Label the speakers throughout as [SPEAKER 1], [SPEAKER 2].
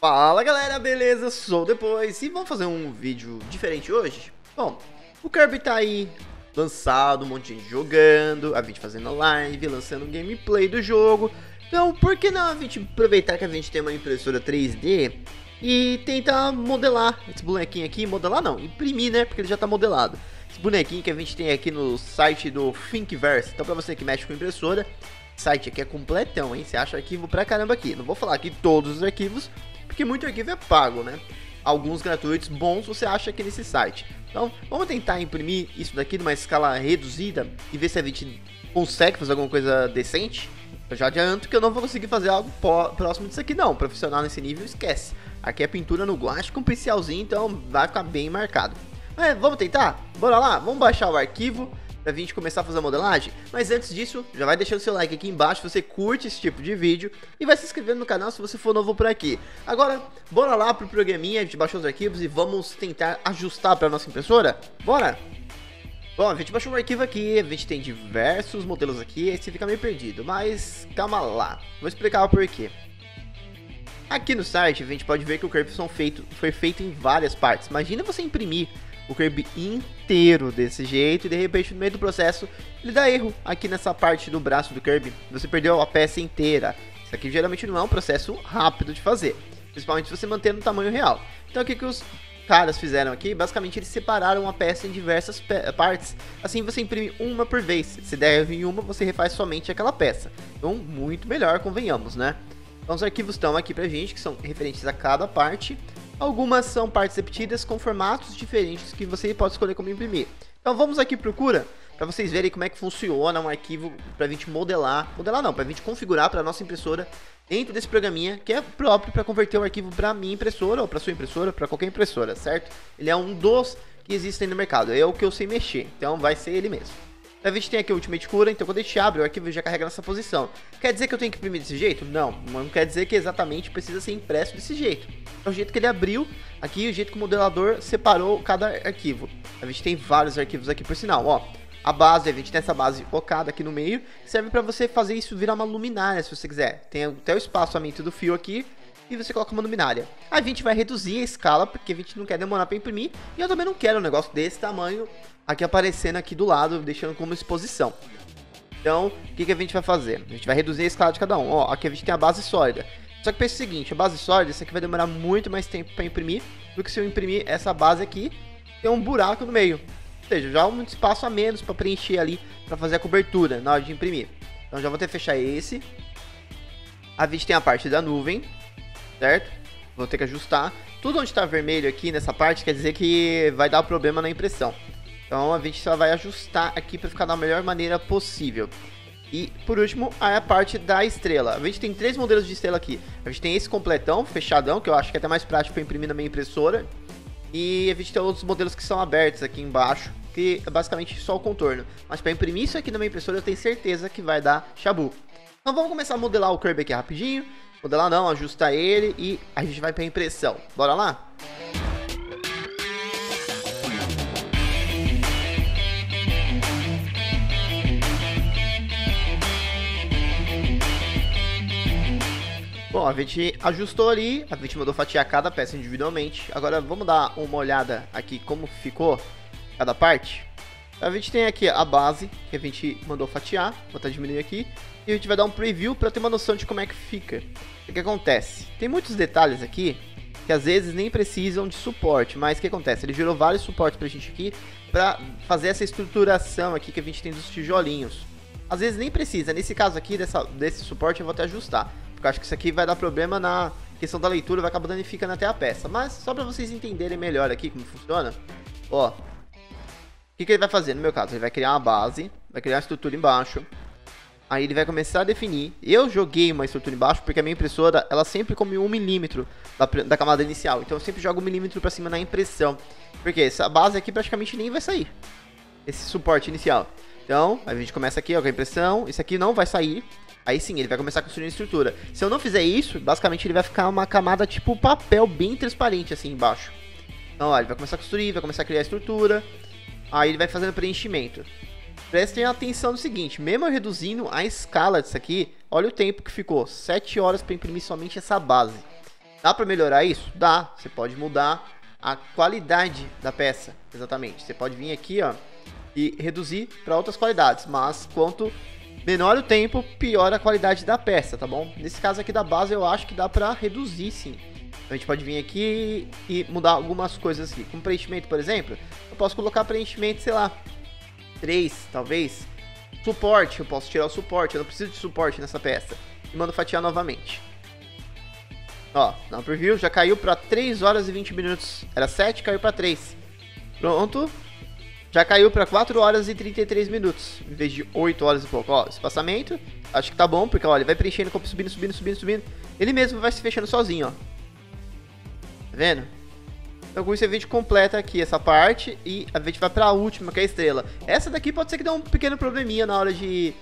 [SPEAKER 1] Fala galera, beleza? Sou depois e vamos fazer um vídeo diferente hoje? Bom, o Kirby tá aí lançado, um monte de gente jogando, a gente fazendo live, lançando gameplay do jogo. Então, por que não a gente aproveitar que a gente tem uma impressora 3D e tentar modelar esse bonequinho aqui, modelar não, imprimir, né? Porque ele já tá modelado. Esse bonequinho que a gente tem aqui no site do Thinkiverse. Então, pra você que mexe com impressora, site aqui é completão, hein? Você acha arquivo pra caramba aqui. Não vou falar aqui todos os arquivos, porque muito arquivo é pago, né? Alguns gratuitos bons você acha aqui nesse site. Então, vamos tentar imprimir isso daqui numa escala reduzida e ver se a gente consegue fazer alguma coisa decente. Eu já adianto que eu não vou conseguir fazer algo próximo disso aqui não, profissional nesse nível, esquece. Aqui é pintura no guache com pincelzinho, então vai ficar bem marcado. Vamos tentar? Bora lá, vamos baixar o arquivo pra gente começar a fazer a modelagem. Mas antes disso, já vai deixando seu like aqui embaixo se você curte esse tipo de vídeo e vai se inscrevendo no canal se você for novo por aqui. Agora, bora lá pro programinha, a gente baixou os arquivos e vamos tentar ajustar pra nossa impressora? Bora! Bom, a gente baixou um arquivo aqui, a gente tem diversos modelos aqui, aí você fica meio perdido, mas calma lá, vou explicar o porquê. Aqui no site a gente pode ver que o Kirby feito, foi feito em várias partes. Imagina você imprimir o Kirby inteiro desse jeito e de repente no meio do processo ele dá erro aqui nessa parte do braço do Kirby. Você perdeu a peça inteira. Isso aqui geralmente não é um processo rápido de fazer, principalmente se você manter no tamanho real. Então o que, que os caras fizeram aqui? Basicamente eles separaram a peça em diversas pe partes. Assim você imprime uma por vez. Se der erro em uma, você refaz somente aquela peça. Então muito melhor, convenhamos, né? Então os arquivos estão aqui pra gente, que são referentes a cada parte. Algumas são partes repetidas com formatos diferentes que você pode escolher como imprimir. Então vamos aqui procura para vocês verem como é que funciona um arquivo para a gente modelar, modelar não, para a gente configurar para nossa impressora dentro desse programinha que é próprio para converter o arquivo para minha impressora ou para sua impressora, para qualquer impressora, certo? Ele é um dos que existem no mercado, é o que eu sei mexer, então vai ser ele mesmo. A gente tem aqui o Ultimate Cura, então quando a gente abre, o arquivo já carrega nessa posição. Quer dizer que eu tenho que imprimir desse jeito? Não, não quer dizer que exatamente precisa ser impresso desse jeito. É o jeito que ele abriu aqui, o jeito que o modelador separou cada arquivo. A gente tem vários arquivos aqui por sinal, ó. A base, a gente tem essa base focada aqui no meio, serve para você fazer isso virar uma luminária, se você quiser. Tem até o espaçamento do fio aqui, e você coloca uma luminária. A gente vai reduzir a escala, porque a gente não quer demorar para imprimir, e eu também não quero um negócio desse tamanho aqui aparecendo aqui do lado, deixando como exposição. Então, o que, que a gente vai fazer? A gente vai reduzir a escala de cada um. Ó, aqui a gente tem a base sólida. Só que pensa o seguinte, a base sólida, isso aqui vai demorar muito mais tempo para imprimir do que se eu imprimir essa base aqui, tem um buraco no meio. Ou seja, já um espaço a menos para preencher ali, para fazer a cobertura na hora de imprimir. Então já vou ter que fechar esse. A gente tem a parte da nuvem, certo? Vou ter que ajustar. Tudo onde está vermelho aqui nessa parte quer dizer que vai dar problema na impressão. Então a gente só vai ajustar aqui para ficar da melhor maneira possível. E por último, a parte da estrela. A gente tem três modelos de estrela aqui. A gente tem esse completão, fechadão, que eu acho que é até mais prático para imprimir na minha impressora. E a gente tem outros modelos que são abertos aqui embaixo, que é basicamente só o contorno. Mas para imprimir isso aqui na minha impressora, eu tenho certeza que vai dar chabu. Então vamos começar a modelar o Kirby aqui rapidinho. Modelar não, ajustar ele e a gente vai para impressão. Bora lá? Bom, a gente ajustou ali, a gente mandou fatiar cada peça individualmente. Agora vamos dar uma olhada aqui como ficou cada parte. A gente tem aqui a base, que a gente mandou fatiar, vou até diminuir aqui. E a gente vai dar um preview para ter uma noção de como é que fica. O que acontece? Tem muitos detalhes aqui que às vezes nem precisam de suporte, mas o que acontece? Ele gerou vários suportes pra gente aqui para fazer essa estruturação aqui que a gente tem dos tijolinhos. Às vezes nem precisa, nesse caso aqui, dessa, desse suporte eu vou até ajustar. Porque eu acho que isso aqui vai dar problema na questão da leitura, vai acabar danificando até a peça. Mas só para vocês entenderem melhor aqui como funciona, ó. O que, que ele vai fazer no meu caso? Ele vai criar uma base, vai criar uma estrutura embaixo. Aí ele vai começar a definir. Eu joguei uma estrutura embaixo porque a minha impressora, ela sempre come um milímetro da, da camada inicial. Então eu sempre jogo um milímetro para cima na impressão. Porque essa base aqui praticamente nem vai sair. Esse suporte inicial. Então, a gente começa aqui ó, com a impressão. Isso aqui não vai sair. Aí sim, ele vai começar a construir a estrutura. Se eu não fizer isso, basicamente ele vai ficar uma camada tipo papel bem transparente assim embaixo. Então, ó, ele vai começar a construir, vai começar a criar a estrutura. Aí ele vai fazendo preenchimento. Prestem atenção no seguinte, mesmo reduzindo a escala disso aqui, olha o tempo que ficou, 7 horas para imprimir somente essa base. Dá para melhorar isso? Dá. Você pode mudar a qualidade da peça, exatamente. Você pode vir aqui, ó, e reduzir para outras qualidades, mas quanto menor o tempo, pior a qualidade da peça, tá bom? Nesse caso aqui da base, eu acho que dá para reduzir, sim. Então a gente pode vir aqui e mudar algumas coisas aqui. Com preenchimento, por exemplo, eu posso colocar preenchimento, sei lá, 3, talvez. Suporte, eu posso tirar o suporte, eu não preciso de suporte nessa peça. E mando fatiar novamente. Ó, na preview já caiu para 3 horas e 20 minutos. Era 7, caiu para 3. Pronto. Já caiu para 4 horas e 33 minutos, em vez de 8 horas e pouco. Ó, espaçamento, acho que tá bom, porque ó, ele vai preenchendo, subindo, subindo, subindo, subindo. Ele mesmo vai se fechando sozinho, ó. Tá vendo? Então com isso a gente completa aqui essa parte e a gente vai para a última, que é a estrela. Essa daqui pode ser que dê um pequeno probleminha na hora de,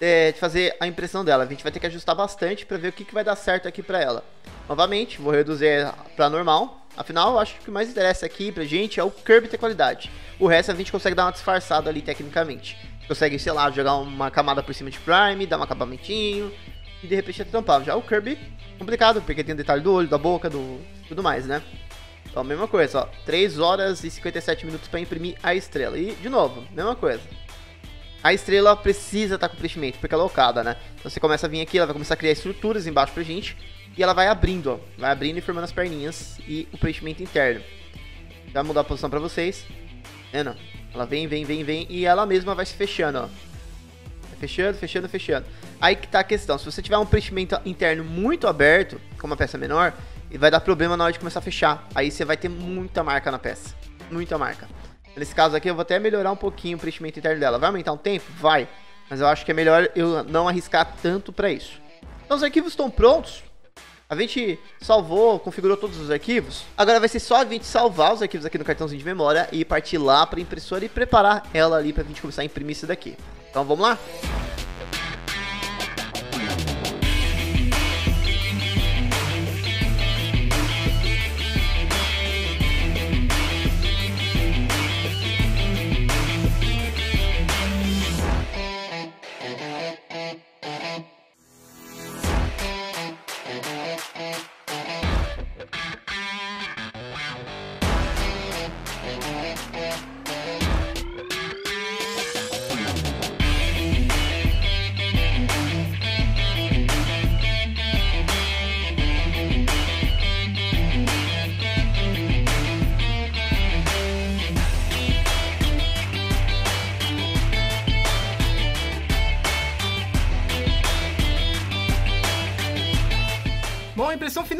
[SPEAKER 1] é, de fazer a impressão dela. A gente vai ter que ajustar bastante para ver o que, que vai dar certo aqui para ela. Novamente, vou reduzir para normal. Afinal, acho que o que mais interessa aqui pra gente é o curve ter qualidade. O resto a gente consegue dar uma disfarçada ali tecnicamente. Consegue, sei lá, jogar uma camada por cima de Prime, dar um acabamentinho e de repente é tampar. Já o Kirby, complicado, porque tem o detalhe do olho, da boca, do tudo mais, né? Então, mesma coisa, ó, 3 horas e 57 minutos para imprimir a estrela. E, de novo, mesma coisa. A estrela precisa estar tá com preenchimento, porque ela é locada, né? Então você começa a vir aqui, ela vai começar a criar estruturas embaixo pra gente. E ela vai abrindo, ó. Vai abrindo e formando as perninhas e o preenchimento interno. Vai mudar a posição pra vocês. Vendo? Ela vem, vem, vem, vem e ela mesma vai se fechando, ó. Fechando, fechando, fechando. Aí que tá a questão. Se você tiver um preenchimento interno muito aberto, com uma peça menor, vai dar problema na hora de começar a fechar. Aí você vai ter muita marca na peça. Muita marca. Nesse caso aqui, eu vou até melhorar um pouquinho o preenchimento interno dela. Vai aumentar um tempo? Vai. Mas eu acho que é melhor eu não arriscar tanto para isso. Então os arquivos estão prontos. A gente salvou, configurou todos os arquivos. Agora vai ser só a gente salvar os arquivos aqui no cartãozinho de memória e partir lá para a impressora e preparar ela ali para a gente começar a imprimir isso daqui. Então vamos lá?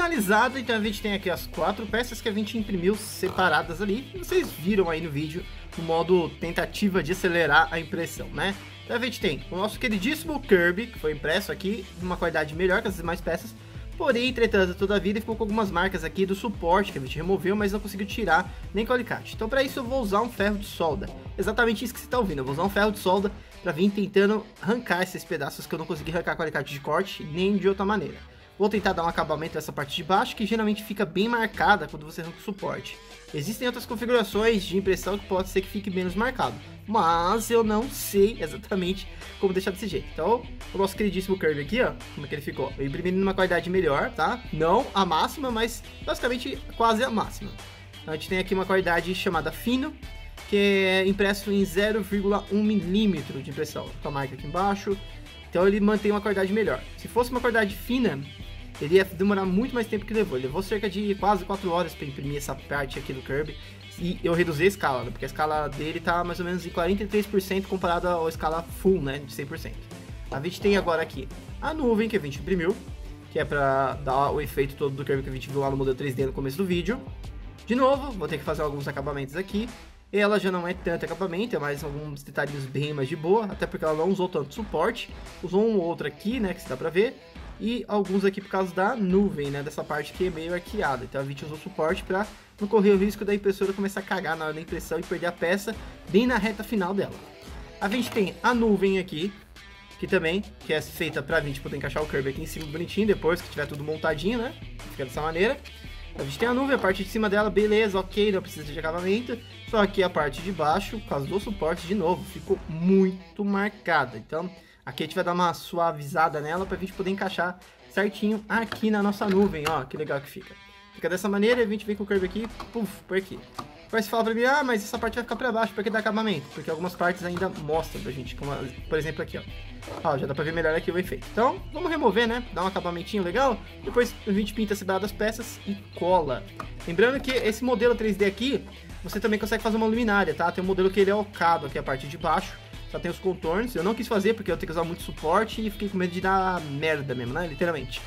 [SPEAKER 1] Finalizada, então a gente tem aqui as quatro peças que a gente imprimiu separadas ali. Vocês viram aí no vídeo o modo tentativa de acelerar a impressão, né? Então a gente tem o nosso queridíssimo Kirby, que foi impresso aqui, numa qualidade melhor que as demais peças. Porém, entretanto, toda a vida ficou com algumas marcas aqui do suporte que a gente removeu, mas não conseguiu tirar nem com alicate. Então para isso eu vou usar um ferro de solda. Exatamente isso que você está ouvindo, eu vou usar um ferro de solda para vir tentando arrancar esses pedaços que eu não consegui arrancar com alicate de corte, nem de outra maneira. Vou tentar dar um acabamento nessa parte de baixo, que geralmente fica bem marcada quando você arranca o suporte. Existem outras configurações de impressão que pode ser que fique menos marcado, mas eu não sei exatamente como deixar desse jeito. Então, o nosso queridíssimo Kirby aqui, ó, como é que ele ficou? Eu imprimi numa qualidade melhor, tá? Não a máxima, mas basicamente quase a máxima. Então, a gente tem aqui uma qualidade chamada fino, que é impresso em 0,1 milímetro de impressão. Com a marca aqui embaixo. Então ele mantém uma qualidade melhor. Se fosse uma qualidade fina, ele ia demorar muito mais tempo que levou. Ele levou cerca de quase 4 horas para imprimir essa parte aqui do Kirby. E eu reduzi a escala, né? porque a escala dele tá mais ou menos em 43% comparado à escala full, né, de 100%. A gente tem agora aqui a nuvem que a gente imprimiu, que é para dar o efeito todo do Kirby que a gente viu lá no modelo 3D no começo do vídeo. De novo, vou ter que fazer alguns acabamentos aqui. Ela já não é tanto acabamento, é mais alguns detalhes bem mais de boa, até porque ela não usou tanto suporte. Usou um outro aqui, né, que você dá pra ver e alguns aqui por causa da nuvem, né, dessa parte que é meio arqueada. Então a gente usou suporte para não correr o risco da impressora começar a cagar na hora da impressão e perder a peça bem na reta final dela. A gente tem a nuvem aqui, que também que é feita para a gente poder encaixar o curve aqui em cima bonitinho, depois que tiver tudo montadinho, né, fica dessa maneira. A gente tem a nuvem, a parte de cima dela, beleza, ok, não precisa de acabamento. Só que a parte de baixo, por causa do suporte, de novo, ficou muito marcada. Então,
[SPEAKER 2] Aqui a gente vai dar uma suavizada nela pra gente poder encaixar certinho aqui na nossa nuvem, ó, que legal que fica. Fica dessa maneira, a gente vem com o curve aqui, puf, por aqui. Vai se falar pra mim, ah, mas essa parte vai ficar pra baixo, porque dá acabamento. Porque algumas partes ainda mostram pra gente, como, por exemplo aqui, ó. Ó, já dá pra ver melhor aqui o efeito. Então, vamos remover, né? Dar um acabamentinho legal. Depois a gente pinta separado as peças e cola. Lembrando que esse modelo 3D aqui, você também consegue fazer uma luminária, tá? Tem um modelo que ele é ocado aqui a parte de baixo. Só tem os contornos. Eu não quis fazer porque eu tenho que usar muito suporte e fiquei com medo de dar merda mesmo, né? Literalmente.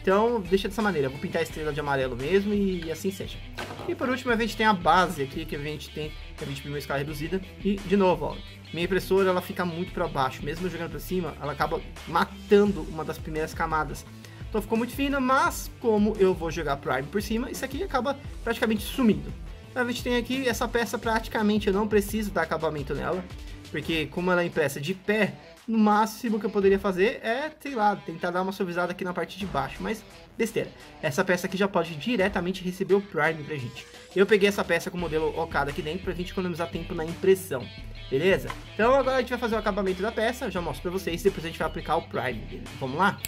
[SPEAKER 2] Então, deixa dessa maneira. Vou pintar a estrela de amarelo mesmo e assim seja. E por último, a gente tem a base aqui, que a gente tem, a gente imprimiu escala reduzida. E, de novo, ó, minha impressora, ela fica muito para baixo. Mesmo jogando para cima, ela acaba matando uma das primeiras camadas. Então ficou muito fina, mas como eu vou jogar Prime por cima, isso aqui acaba praticamente sumindo. A gente tem aqui essa peça, praticamente eu não preciso dar acabamento nela, porque como ela é impressa de pé, no máximo que eu poderia fazer é, sei lá, tentar dar uma suavizada aqui na parte de baixo, mas besteira. Essa peça aqui já pode diretamente receber o Prime pra gente. Eu peguei essa peça com o modelo Okada aqui dentro pra gente economizar tempo na impressão, beleza? Então agora a gente vai fazer o acabamento da peça, já mostro pra vocês, depois a gente vai aplicar o Prime, beleza? Vamos lá?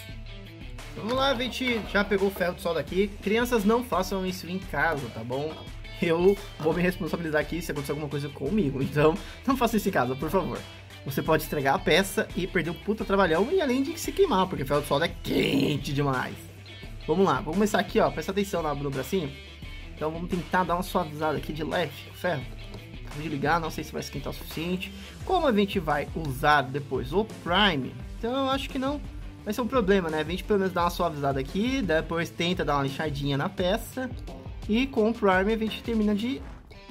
[SPEAKER 2] Vamos lá, a gente já pegou o ferro de solda aqui. Crianças não façam isso em casa, tá bom? Eu vou me responsabilizar aqui se acontecer alguma coisa comigo, então não faça isso em casa, por favor você pode estragar a peça e perder um puta trabalhão e além de se queimar, porque o ferro de solda é quente demais. Vamos lá, vamos começar aqui, ó, presta atenção no bracinho. Então vamos tentar dar uma suavizada aqui de leve o ferro. Acabei de ligar, não sei se vai esquentar o suficiente. Como a gente vai usar depois o Prime, então eu acho que não vai ser um problema, né? A gente pelo menos dá uma suavizada aqui, depois tenta dar uma lixadinha na peça. E com o Prime a gente termina de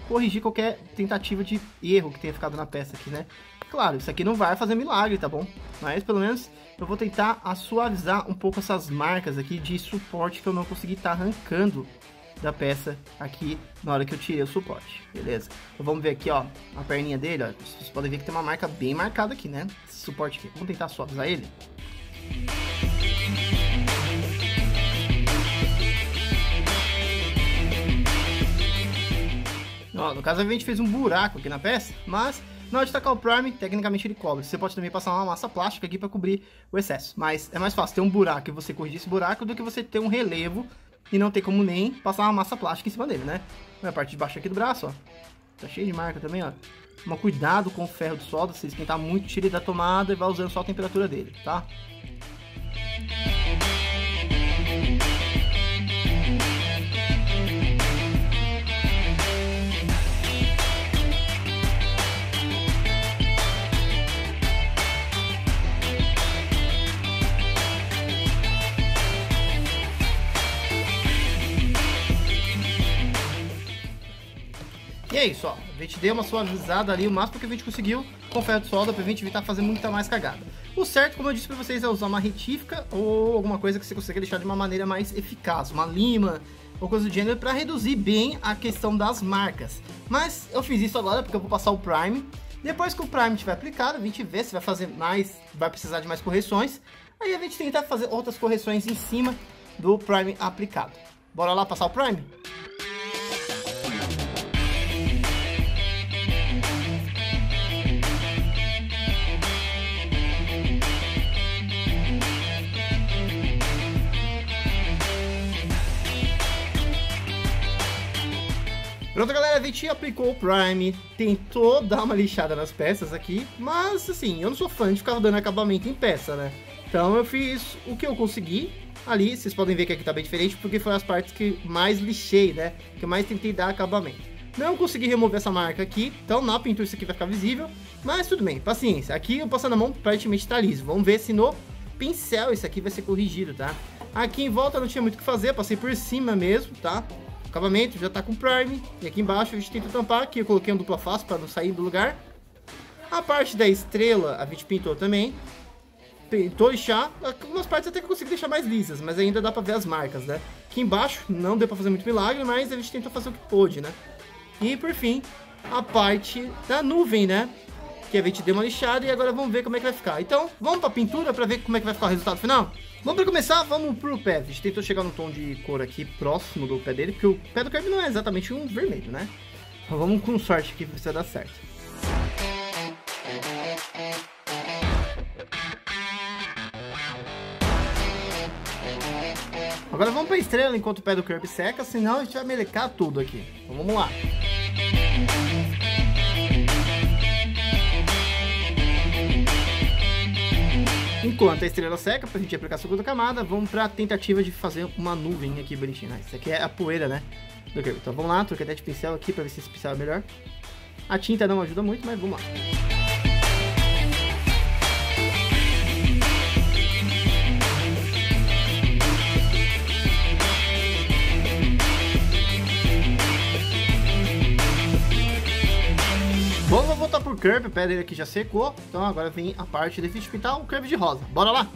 [SPEAKER 2] corrigir qualquer tentativa de erro que tenha ficado na peça aqui, né? Claro, isso aqui não vai fazer milagre, tá bom? Mas pelo menos eu vou tentar suavizar um pouco essas marcas aqui de suporte que eu não consegui estar tá arrancando da peça aqui na hora que eu tirei o suporte, beleza? Então vamos ver aqui, ó, a perninha dele, ó, vocês podem ver que tem uma marca bem marcada aqui, né? Esse suporte aqui. Vamos tentar suavizar ele. Ó, no caso a gente fez um buraco aqui na peça, mas na hora de tacar o Prime, tecnicamente ele cobre. Você pode também passar uma massa plástica aqui para cobrir o excesso. Mas é mais fácil ter um buraco e você corrigir esse buraco do que você ter um relevo e não ter como nem passar uma massa plástica em cima dele, né? A parte de baixo aqui do braço, ó. Tá cheio de marca também, ó. Toma cuidado com o ferro de solda, se esquentar muito, tire da tomada e vai usando só a temperatura dele, tá? E é isso, ó. A gente deu uma suavizada ali, o máximo que a gente conseguiu com ferro de solda pra gente evitar fazer muita mais cagada. O certo, como eu disse pra vocês, é usar uma retífica ou alguma coisa que você consiga deixar de uma maneira mais eficaz. Uma lima ou coisa do gênero para reduzir bem a questão das marcas. Mas eu fiz isso agora porque eu vou passar o Prime. Depois que o Prime tiver aplicado, a gente vê se vai fazer mais, vai precisar de mais correções. Aí a gente tenta fazer outras correções em cima do Prime aplicado. Bora lá passar o Prime? Pronto, galera, a gente aplicou o Prime, tentou dar uma lixada nas peças aqui, mas assim, eu não sou fã de ficar dando acabamento em peça, né? Então eu fiz o que eu consegui ali, vocês podem ver que aqui tá bem diferente, porque foi as partes que mais lixei, né? Que eu mais tentei dar acabamento. Não consegui remover essa marca aqui, então na pintura isso aqui vai ficar visível, mas tudo bem, paciência. Aqui eu passando a mão praticamente tá liso, vamos ver se no pincel isso aqui vai ser corrigido, tá? Aqui em volta não tinha muito o que fazer, passei por cima mesmo, tá? Acabamento já tá com Prime. E aqui embaixo a gente tenta tampar. Aqui eu coloquei um dupla face para não sair do lugar. A parte da estrela a gente pintou também. Pintou lixar. Algumas partes até que eu consegui deixar mais lisas, mas ainda dá pra ver as marcas, né? Aqui embaixo não deu pra fazer muito milagre, mas a gente tentou fazer o que pôde, né? E por fim, a parte da nuvem, né? Que a gente deu uma lixada e agora vamos ver como é que vai ficar. Então, vamos pra pintura pra ver como é que vai ficar o resultado final? Vamos pra começar, vamos pro pé. A gente tentou chegar no tom de cor aqui próximo do pé dele, porque o pé do Kirby não é exatamente um vermelho, né? Então vamos com sorte que vai dar certo. Agora vamos pra estrela enquanto o pé do Kirby seca, senão a gente vai melecar tudo aqui. Então vamos lá. Enquanto a estrela seca, pra gente aplicar a segunda camada, vamos pra tentativa de fazer uma nuvem aqui bonitinha. Isso aqui é a poeira, né? Então vamos lá, troquei até de pincel aqui pra ver se esse pincel é melhor. A tinta não ajuda muito, mas vamos lá. Pro Kirby, o pé dele aqui já secou. Então agora vem a parte de pintar o Kirby de rosa. Bora lá!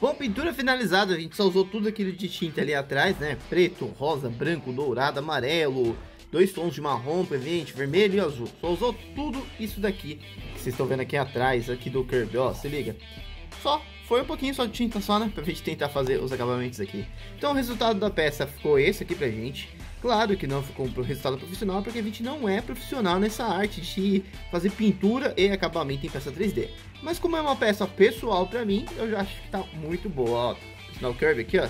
[SPEAKER 2] Bom, pintura finalizada, a gente só usou tudo aquilo de tinta ali atrás, né? Preto, rosa, branco, dourado, amarelo, dois tons de marrom, presente, vermelho e azul. Só usou tudo isso daqui que vocês estão vendo aqui atrás, aqui do Kirby, ó, se liga. Só, foi um pouquinho só de tinta só, né? Pra gente tentar fazer os acabamentos aqui. Então o resultado da peça ficou esse aqui pra gente. Claro que não ficou um resultado profissional, porque a gente não é profissional nessa arte de fazer pintura e acabamento em peça 3D. Mas como é uma peça pessoal pra mim, eu já acho que tá muito boa, ó. Sinal curve aqui, ó.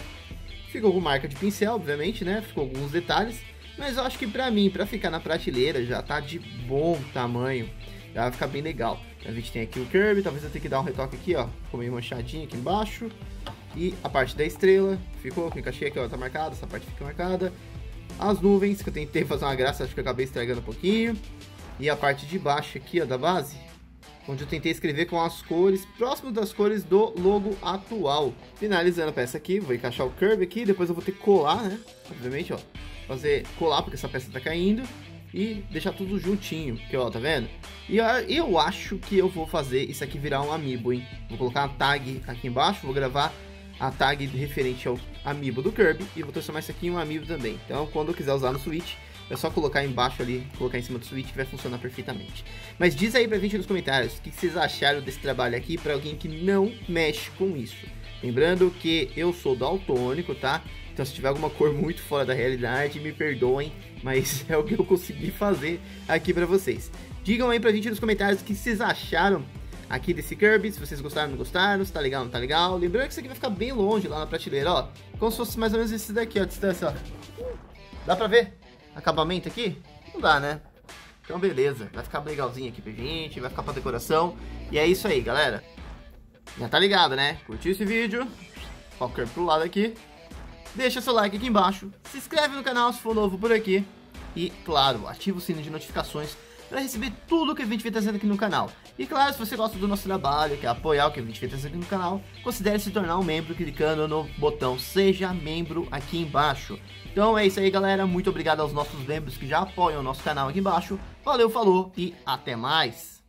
[SPEAKER 2] Ficou com marca de pincel, obviamente, né? Ficou alguns detalhes. Mas eu acho que pra mim, pra ficar na prateleira, já tá de bom tamanho. Já vai ficar bem legal. A gente tem aqui o Kirby, talvez eu tenha que dar um retoque aqui, ó. Ficou meio manchadinho aqui embaixo. E a parte da estrela ficou, que encaixei aqui, ó, tá marcada, essa parte fica marcada. As nuvens, que eu tentei fazer uma graça, acho que eu acabei estragando um pouquinho. E a parte de baixo aqui, ó, da base, onde eu tentei escrever com as cores, próximo das cores do logo atual. Finalizando a peça aqui, vou encaixar o curve aqui, depois eu vou ter que colar, né? Obviamente, ó, fazer colar porque essa peça tá caindo e deixar tudo juntinho, que ó, tá vendo? E eu, eu acho que eu vou fazer isso aqui virar um amiibo, hein? Vou colocar uma tag aqui embaixo, vou gravar a tag referente ao amiibo do Kirby e vou transformar isso aqui em um amiibo também. Então, quando eu quiser usar no Switch, é só colocar embaixo ali, colocar em cima do Switch que vai funcionar perfeitamente. Mas diz aí pra gente nos comentários o que vocês acharam desse trabalho aqui para alguém que não mexe com isso. Lembrando que eu sou daltônico, tá? Então se tiver alguma cor muito fora da realidade, me perdoem, mas é o que eu consegui fazer aqui pra vocês. Digam aí pra gente nos comentários o que vocês acharam aqui desse Kirby, se vocês gostaram ou não gostaram, se tá legal ou não tá legal. Lembrando que isso aqui vai ficar bem longe lá na prateleira, ó. Como se fosse mais ou menos esse daqui, ó, a distância, ó. Dá pra ver? Acabamento aqui? Não dá, né? Então beleza, vai ficar legalzinho aqui pra gente, vai ficar pra decoração. E é isso aí, galera. Já tá ligado, né? Curtiu esse vídeo? Qualquer pro lado aqui. Deixa seu like aqui embaixo. Se inscreve no canal se for novo por aqui. E, claro, ativa o sino de notificações para receber tudo que a gente vem trazendo aqui no canal. E claro, se você gosta do nosso trabalho, quer apoiar o que a gente vem trazendo aqui no canal, considere se tornar um membro clicando no botão Seja Membro aqui embaixo. Então é isso aí, galera. Muito obrigado aos nossos membros que já apoiam o nosso canal aqui embaixo. Valeu, falou e até mais!